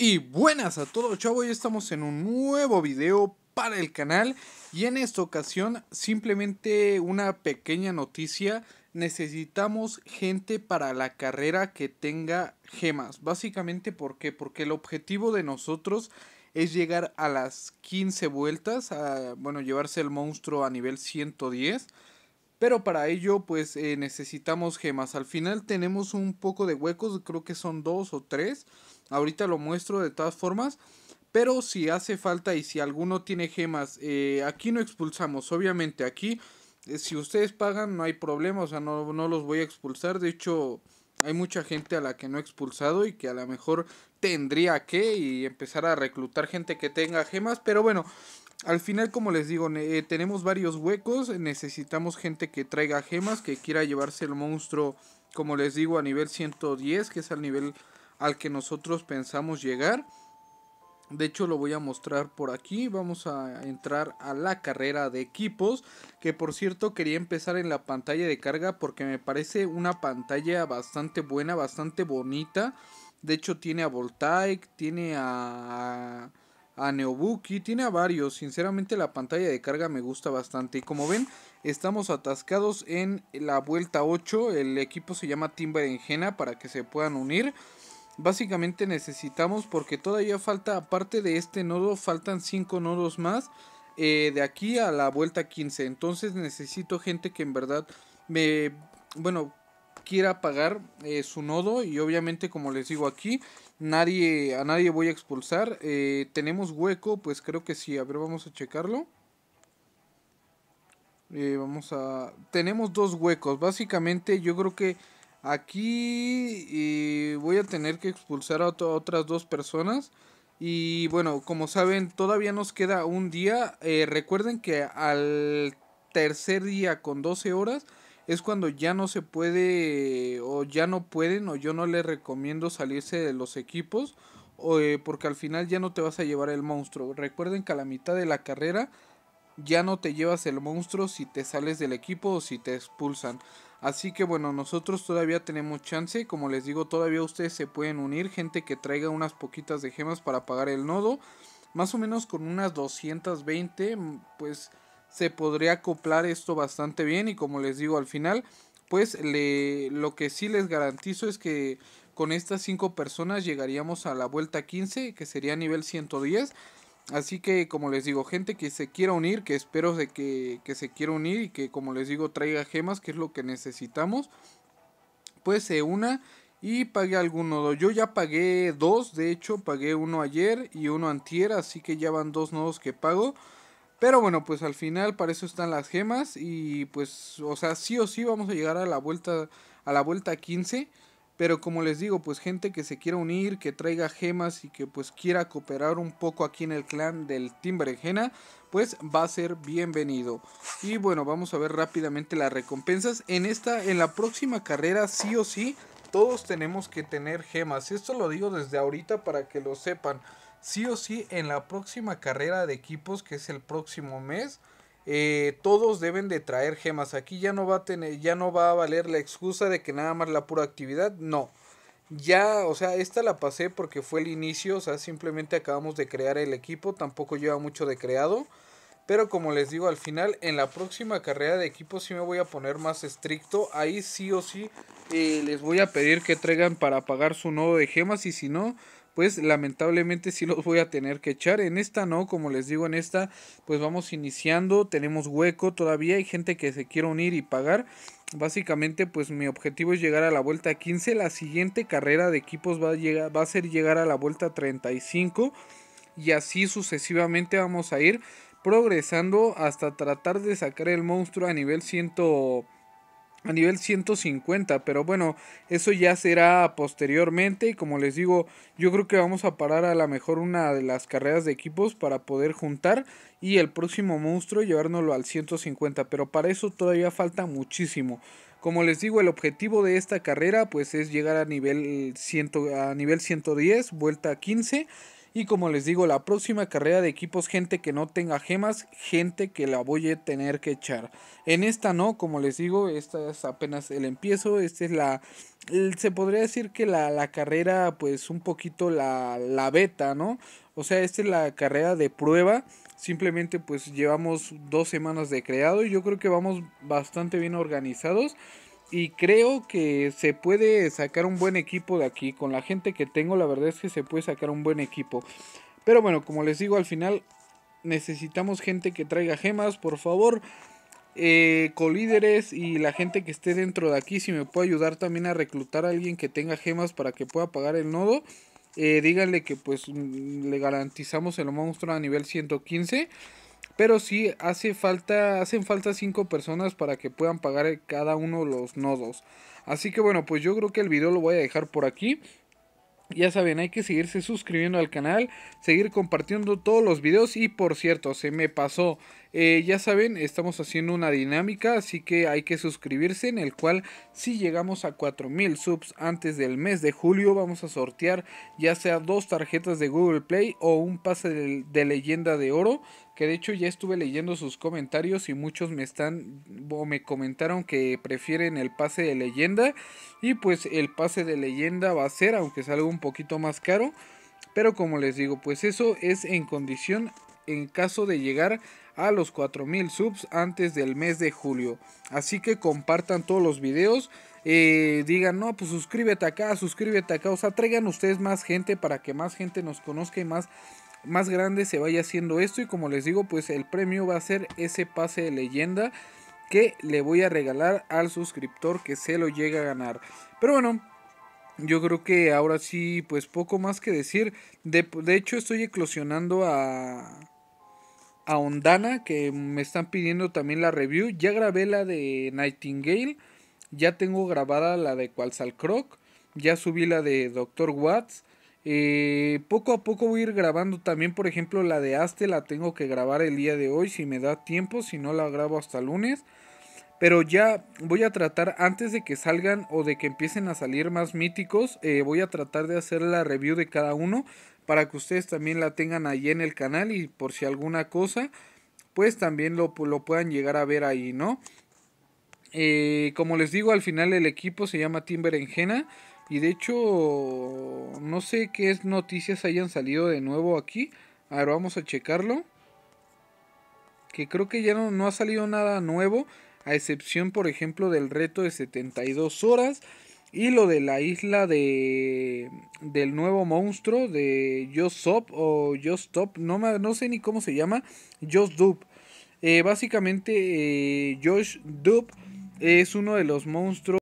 Y buenas a todos chavos, hoy estamos en un nuevo video para el canal y en esta ocasión simplemente una pequeña noticia, necesitamos gente para la carrera que tenga gemas, básicamente ¿por qué? Porque el objetivo de nosotros es llegar a las 15 vueltas, a, bueno llevarse el monstruo a nivel 110 pero para ello pues eh, necesitamos gemas. Al final tenemos un poco de huecos, creo que son dos o tres. Ahorita lo muestro de todas formas. Pero si hace falta y si alguno tiene gemas, eh, aquí no expulsamos. Obviamente aquí, eh, si ustedes pagan no hay problema, o sea, no, no los voy a expulsar. De hecho, hay mucha gente a la que no he expulsado y que a lo mejor tendría que y empezar a reclutar gente que tenga gemas. Pero bueno, al final, como les digo, eh, tenemos varios huecos. Necesitamos gente que traiga gemas, que quiera llevarse el monstruo, como les digo, a nivel 110, que es al nivel al que nosotros pensamos llegar. De hecho lo voy a mostrar por aquí. Vamos a entrar a la carrera de equipos. Que por cierto quería empezar en la pantalla de carga porque me parece una pantalla bastante buena, bastante bonita. De hecho tiene a Voltaic, tiene a, a Neobuki, tiene a varios. Sinceramente la pantalla de carga me gusta bastante. Y como ven, estamos atascados en la vuelta 8. El equipo se llama Timber Engena para que se puedan unir. Básicamente necesitamos porque todavía falta, aparte de este nodo, faltan 5 nodos más eh, de aquí a la vuelta 15. Entonces necesito gente que en verdad me, bueno, quiera pagar eh, su nodo y obviamente como les digo aquí, nadie, a nadie voy a expulsar. Eh, tenemos hueco, pues creo que sí. A ver, vamos a checarlo. vamos a... Tenemos dos huecos. Básicamente yo creo que Aquí tener que expulsar a otras dos personas. Y bueno, como saben, todavía nos queda un día. Eh, recuerden que al tercer día con 12 horas es cuando ya no se puede o ya no pueden o yo no les recomiendo salirse de los equipos o, eh, porque al final ya no te vas a llevar el monstruo. Recuerden que a la mitad de la carrera ya no te llevas el monstruo si te sales del equipo o si te expulsan. Así que bueno, nosotros todavía tenemos chance, como les digo, todavía ustedes se pueden unir, gente que traiga unas poquitas de gemas para pagar el nodo, más o menos con unas 220, mm, pues se podría acoplar esto bastante bien. Y como les digo al final, pues le, lo que sí les garantizo es que con estas 5 personas llegaríamos a la vuelta 15, que sería nivel 110 Así que como les digo, gente que se quiera unir, que espero de que, que, se quiera unir y que como les digo traiga gemas, que es lo que necesitamos, pues se una y pague algún. Yo ya pagué dos, de hecho pagué uno ayer y uno antier, así que ya van dos nodos que pago. Pero bueno, pues al final para eso están las gemas y pues, o sea, sí o sí vamos a llegar a la vuelta, a la vuelta 15. Pero como les digo, pues gente que se quiera unir, que traiga gemas y que pues quiera cooperar un poco aquí en el clan del Team Berenjena, pues va a ser bienvenido. Y bueno, vamos a ver rápidamente las recompensas. En esta, en la próxima carrera, sí o sí, todos tenemos que tener gemas. Esto lo digo desde ahorita para que lo sepan. Sí o sí, en la próxima carrera de equipos, que es el próximo mes, eh, todos deben de traer gemas. Aquí ya no va a tener, ya no va a valer la excusa de que nada más la pura actividad. No. Ya, o sea, esta la pasé porque fue el inicio, o sea, simplemente acabamos de crear el equipo, tampoco lleva mucho de creado. Pero como les digo, al final, en la próxima carrera de equipo sí me voy a poner más estricto. Ahí sí o sí eh, les voy a pedir que traigan para pagar su nodo de gemas y si no, pues lamentablemente sí los voy a tener que echar. En esta no, como les digo, en esta pues vamos iniciando, tenemos hueco todavía, hay gente que se quiere unir y pagar. Básicamente pues mi objetivo es llegar a la vuelta 15, la siguiente carrera de equipos va a, llegar, va a ser llegar a la vuelta 35 y así sucesivamente vamos a ir progresando hasta tratar de sacar el monstruo a nivel 100 a nivel 150, pero bueno, eso ya será posteriormente y como les digo, yo creo que vamos a parar a la mejor una de las carreras de equipos para poder juntar y el próximo monstruo llevárnoslo al 150, pero para eso todavía falta muchísimo. Como les digo, el objetivo de esta carrera pues es llegar a nivel, 100, a nivel 110, vuelta 15 Y como les digo, la próxima carrera de equipos, gente que no tenga gemas, gente que la voy a tener que echar. En esta no, como les digo, esta es apenas el empiezo, esta es la... Se podría decir que la, la carrera, pues un poquito la, la beta, ¿no? O sea, esta es la carrera de prueba. Simplemente pues llevamos dos semanas de creado y yo creo que vamos bastante bien organizados. Y creo que se puede sacar un buen equipo de aquí. Con la gente que tengo, la verdad es que se puede sacar un buen equipo. Pero bueno, como les digo, al final necesitamos gente que traiga gemas, por favor. Eh, colíderes y la gente que esté dentro de aquí, si me puede ayudar también a reclutar a alguien que tenga gemas para que pueda pagar el nodo. Eh, díganle que pues le garantizamos el monstruo a nivel 115. Pero sí hace falta, hacen falta 5 personas para que puedan pagar cada uno los nodos. Así que bueno, pues yo creo que el video lo voy a dejar por aquí. Ya saben, hay que seguirse suscribiendo al canal, seguir compartiendo todos los videos y por cierto, se me pasó, eh, ya saben, estamos haciendo una dinámica, así que hay que suscribirse en el cual si llegamos a 4000 subs antes del mes de julio vamos a sortear ya sea dos tarjetas de Google Play o un pase de leyenda de oro que de hecho ya estuve leyendo sus comentarios y muchos me están o me comentaron que prefieren el pase de leyenda y pues el pase de leyenda va a ser aunque salga un poquito más caro pero como les digo pues eso es en condición en caso de llegar a los 4000 subs antes del mes de julio. Así que compartan todos los videos eh, digan no pues suscríbete acá suscríbete acá o sea traigan ustedes más gente para que más gente nos conozca y más más grande se vaya haciendo esto y como les digo pues el premio va a ser ese pase de leyenda que le voy a regalar al suscriptor que se lo llegue a ganar pero bueno yo creo que ahora sí pues poco más que decir de, de hecho estoy eclosionando a a Ondana que me están pidiendo también la review ya grabé la de Nightingale ya tengo grabada la de Qualsalcroc ya subí la de Dr. Watts eh, poco a poco voy a ir grabando también, por ejemplo, la de Aste la tengo que grabar el día de hoy si me da tiempo, si no la grabo hasta lunes. Pero ya voy a tratar, antes de que salgan o de que empiecen a salir más míticos, eh, voy a tratar de hacer la review de cada uno para que ustedes también la tengan ahí en el canal y por si alguna cosa, pues también lo, lo puedan llegar a ver ahí, ¿no? Eh, como les digo, al final el equipo se llama Team Berenjena. Y de hecho, no sé qué noticias hayan salido de nuevo aquí. A ver, vamos a checarlo. Que creo que ya no, no ha salido nada nuevo. A excepción, por ejemplo, del reto de 72 horas. Y lo de la isla de del nuevo monstruo de Just Stop o Just Stop, no, no sé ni cómo se llama, Just Dub. Eh, básicamente, eh, Josh Dub es uno de los monstruos